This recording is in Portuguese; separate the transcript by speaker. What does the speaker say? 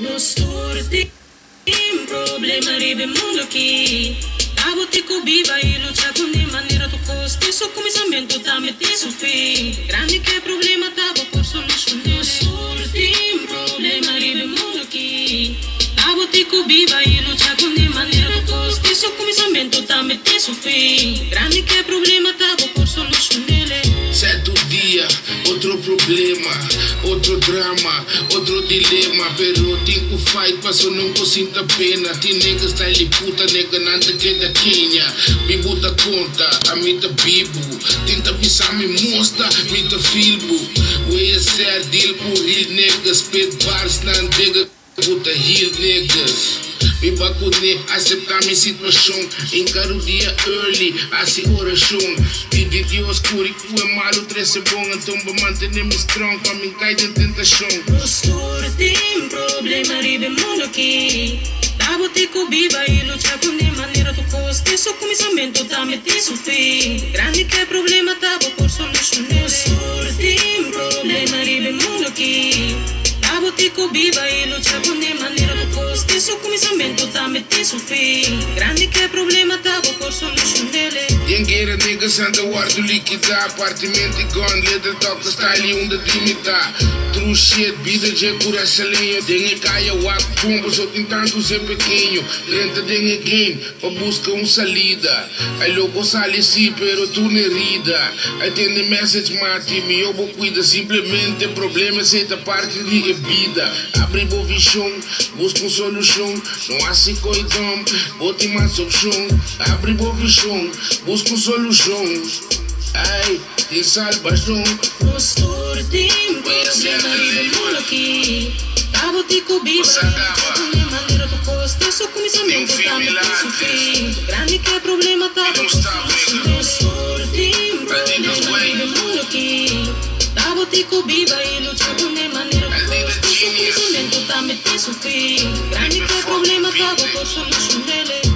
Speaker 1: No surti tem problema ribe mundo aqui. Abo te cubiva e com de maneira do custo. Isso começamento tá metendo fim. Grande que problema tava por solucionar No surti tem problema ribe mundo aqui. Abo te cubiva e com de maneira do custo. Isso começamento tá metendo fim. Grande que problema tava
Speaker 2: problema, outro drama, outro dilema. Pero tenho fight, passo não sinta pena. Ti nega ali puta, nega nada que da Kenya. Bibu da conta, a mim tá bibo. Tenta pisar me mostra, me tá filbo. We é ser deal por real niggas, pet bars na antega, puta real niggas. Vi var på ned, aksepter min situasjon. Innkarer de er early, assi orasjon. Tidlig de var skor i kue, malo trese bongen. Tombe manten er min strong, fa min kaiden tentasjon.
Speaker 1: Prostor tim problema ribe monoki. Davo te cobiva e lucha con de manera tu coste. So comisamento da meti su fi. Grande que problema tavo por solucionar. Prostor tim problema ribe monoki. Tutti viva e luchava de maneira su Seu começamento também tem seu fim. Grande que problema tava por solucionar.
Speaker 2: Dinheiro nigga santa guardo liquidar Apartamento e gone, leather toca style onde limitar True shit, vida de cura salinho Dengue caia wak pumbo, só tentando ser pequeno. Renta dengue game, pra buscar um salida. Aí louco sale si, pero tu não rida. Aí tem the message mate, me eu vou cuida. Simplesmente problema, aceita parte de vida. Abre boa visão, busca um solução. Não há se coitão, bote mais opção. Abre boa visão, busca com soluções. Ai, de salvação.
Speaker 1: Gostou de mim, aqui. Tava te
Speaker 2: cobrindo,
Speaker 1: mulher maneira do posto. Eu
Speaker 2: sou com
Speaker 1: meus
Speaker 2: amigos, tá
Speaker 1: me consumindo. Grande que é problema,
Speaker 2: tá com
Speaker 1: Gostou
Speaker 2: de
Speaker 1: mim, mulher aqui. Tava te cobrindo, e não tinha mulher maneira do posto.
Speaker 2: Eu
Speaker 1: sou com meus amigos. Grande que é problema, tá com solução dele.